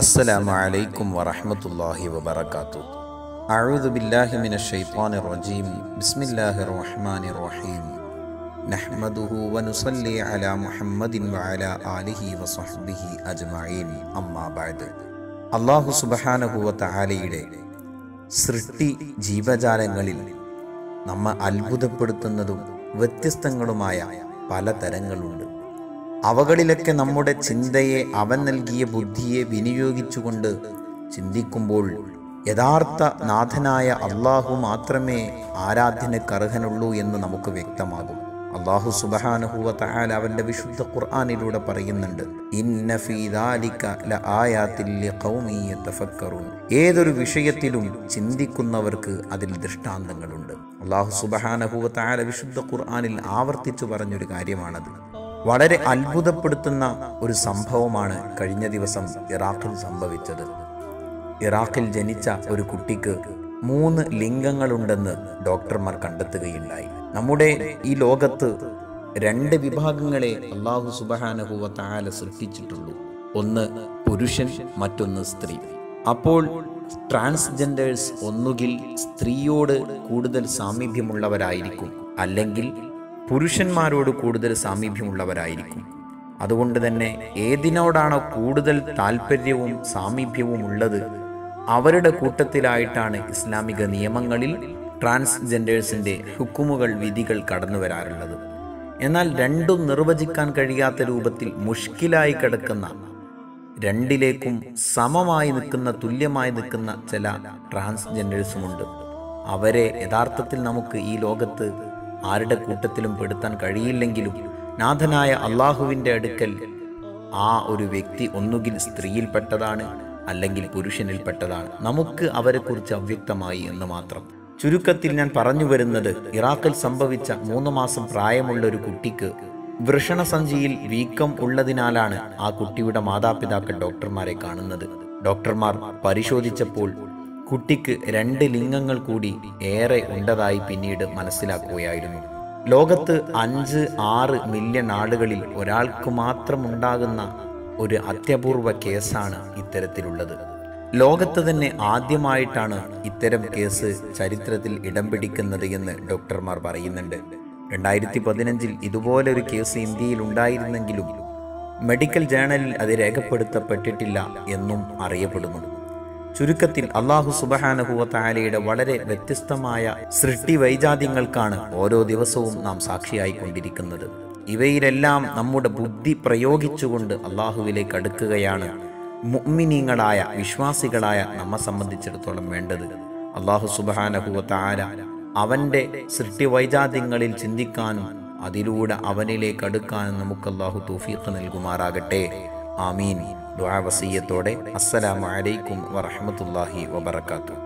അസ്സലാമു അലൈക്കും വറഹ്മത്തുള്ളാഹി വബറകാത്തു. അഊദു ബില്ലാഹി മിനശ് ശൈത്വാനിർ റജീം. ബിസ്മില്ലാഹിർ റഹ്മാനിർ റഹീം നഹ്മദുഹു വനുസല്ലി അലാ മുഹമ്മദിൻ വഅലാ ആലിഹി വസ്വഹ്ബിഹി അജ്മഈൻ. അമ്മാ ബഅദ്. അല്ലാഹു സുബ്ഹാനഹു വ തആലയുടെ സൃഷ്ടി ജീവജാലങ്ങളിൽ നമ്മെ അത്ഭുതപ്പെടുത്തുന്നതും വ്യത്യസ്തങ്ങളുമായ പല തരങ്ങളുണ്ട്. അവകളിലൊക്കെ നമ്മുടെ ചിന്തയെ അവൻ നൽകിയ ബുദ്ധിയെ വിനിയോഗിച്ചുകൊണ്ട് ചിന്തിക്കുമ്പോൾ യഥാർത്ഥ നാഥനായ അള്ളാഹു മാത്രമേ ആരാധനക്കർഹനുള്ളൂ എന്ന് നമുക്ക് വ്യക്തമാകും. അള്ളാഹു സുബഹാനഹുവ തആല അവന്റെ വിശുദ്ധ ഖുർആനിലൂടെ പറയുന്നുണ്ട്. ഫീ ദാലിക ഏതൊരു വിഷയത്തിലും ചിന്തിക്കുന്നവർക്ക് അതിൽ ദൃഷ്ടാന്തങ്ങളുണ്ട്. അള്ളാഹു സുബഹാനഹുവ വിശുദ്ധ ഖുർആനിൽ ആവർത്തിച്ചു പറഞ്ഞൊരു കാര്യമാണത്. വളരെ അത്ഭുതപ്പെടുത്തുന്ന ഒരു സംഭവമാണ് കഴിഞ്ഞ ദിവസം ഇറാഖിൽ സംഭവിച്ചത്. ഇറാഖിൽ ജനിച്ച ഒരു കുട്ടിക്ക് മൂന്ന് ലിംഗങ്ങളുണ്ടെന്ന് ഡോക്ടർമാർ കണ്ടെത്തുകയുണ്ടായി. നമ്മുടെ ഈ ലോകത്ത് രണ്ട് വിഭാഗങ്ങളെ അള്ളാഹു സുബഹാനഹുവ താല സൃഷ്ടിച്ചിട്ടുള്ളൂ. ഒന്ന് പുരുഷൻ മറ്റൊന്ന് സ്ത്രീ. അപ്പോൾ ട്രാൻസ്ജെൻഡേഴ്സ് ഒന്നുകിൽ സ്ത്രീയോട് കൂടുതൽ സാമീപ്യമുള്ളവരായിരിക്കും അല്ലെങ്കിൽ പുരുഷന്മാരോട് കൂടുതൽ സാമീപ്യമുള്ളവരായിരിക്കും. അതുകൊണ്ട് തന്നെ ഏതിനോടാണോ കൂടുതൽ താല്പര്യവും സാമീപ്യവും ഉള്ളത് അവരുടെ കൂട്ടത്തിലായിട്ടാണ് ഇസ്ലാമിക നിയമങ്ങളിൽ ട്രാൻസ്ജെൻഡേഴ്സിന്റെ ഹുക്കുമുകൾ വിധികൾ കടന്നു വരാറുള്ളത്. എന്നാൽ രണ്ടും നിർവചിക്കാൻ കഴിയാത്ത രൂപത്തിൽ മുഷ്കിലായി കിടക്കുന്ന രണ്ടിലേക്കും സമമായി നിൽക്കുന്ന തുല്യമായി നിൽക്കുന്ന ചില ട്രാൻസ്ജെൻഡേഴ്സുമുണ്ട്. അവരെ യഥാർത്ഥത്തിൽ നമുക്ക് ഈ ലോകത്ത് ആരുടെ കൂട്ടത്തിലും പെടുത്താൻ കഴിയില്ലെങ്കിലും നാഥനായ അള്ളാഹുവിന്റെ അടുക്കൽ ആ ഒരു വ്യക്തി ഒന്നുകിൽ സ്ത്രീയിൽപ്പെട്ടതാണ് അല്ലെങ്കിൽ പുരുഷനിൽപ്പെട്ടതാണ്. നമുക്ക് അവരെക്കുറിച്ച് അവ്യക്തമായി എന്ന് മാത്രം. ചുരുക്കത്തിൽ ഞാൻ പറഞ്ഞു വരുന്നത് ഇറാഖിൽ സംഭവിച്ച മൂന്ന് മാസം പ്രായമുള്ള ഒരു കുട്ടിക്ക് വൃഷണസഞ്ചിയിൽ വീക്കം ഉള്ളതിനാലാണ് ആ കുട്ടിയുടെ മാതാപിതാക്കൾ ഡോക്ടർമാരെ കാണുന്നത്. ഡോക്ടർമാർ പരിശോധിച്ചപ്പോൾ കുട്ടിക്ക് രണ്ട് ലിംഗങ്ങൾ കൂടി ഏറെ ഉണ്ടതായി പിന്നീട് മനസ്സിലാക്കുകയായിരുന്നു. ലോകത്ത് അഞ്ച് ആറ് മില്യൺ ആളുകളിൽ ഒരാൾക്ക് മാത്രം ഉണ്ടാകുന്ന ഒരു അത്യപൂർവ കേസാണ് ഇത്തരത്തിലുള്ളത്. ലോകത്ത് തന്നെ ആദ്യമായിട്ടാണ് ഇത്തരം കേസ് ചരിത്രത്തിൽ ഇടം പിടിക്കുന്നത് എന്ന് ഡോക്ടർമാർ പറയുന്നുണ്ട്. രണ്ടായിരത്തി പതിനഞ്ചിൽ ഇതുപോലൊരു കേസ് ഇന്ത്യയിൽ ഉണ്ടായിരുന്നെങ്കിലും മെഡിക്കൽ ജേണലിൽ അത് രേഖപ്പെടുത്തപ്പെട്ടിട്ടില്ല എന്നും അറിയപ്പെടുന്നു ചുരുക്കത്തിൽ അള്ളാഹു സുബഹാനഹുവ താലയുടെ വളരെ വ്യത്യസ്തമായ സൃഷ്ടി വൈജാത്യങ്ങൾക്കാണ് ഓരോ ദിവസവും നാം സാക്ഷിയായി കൊണ്ടിരിക്കുന്നത്. ഇവയിലെല്ലാം നമ്മുടെ ബുദ്ധി പ്രയോഗിച്ചുകൊണ്ട് അള്ളാഹുവിലേക്ക് അടുക്കുകയാണ് മുഅ്മിനീങ്ങളായ വിശ്വാസികളായ നമ്മെ സംബന്ധിച്ചിടത്തോളം വേണ്ടത്. അള്ളാഹു സുബഹാനഹുവ താര അവന്റെ സൃഷ്ടി വൈജാത്യങ്ങളിൽ ചിന്തിക്കാനും അതിലൂടെ അവനിലേക്ക് അടുക്കാനും നമുക്ക് അള്ളാഹു തൗഫീഖ് നൽകുമാറാകട്ടെ. ആമീൻ. ദുആ വസീയത്തോടെ അസ്സലാമു അലൈക്കും വറഹ്മത്തുള്ളാഹി വബറകാതുഹു.